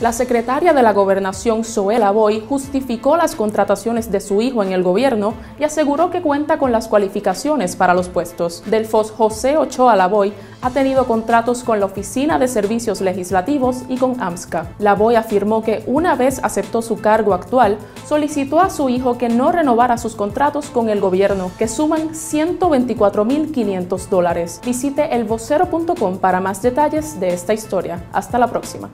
La secretaria de la Gobernación, Zoela Boy, justificó las contrataciones de su hijo en el gobierno y aseguró que cuenta con las cualificaciones para los puestos. Delfos José Ochoa Lavoy ha tenido contratos con la Oficina de Servicios Legislativos y con AMSCA. Lavoy afirmó que una vez aceptó su cargo actual, solicitó a su hijo que no renovara sus contratos con el gobierno, que suman 124.500 dólares. Visite elvocero.com para más detalles de esta historia. Hasta la próxima.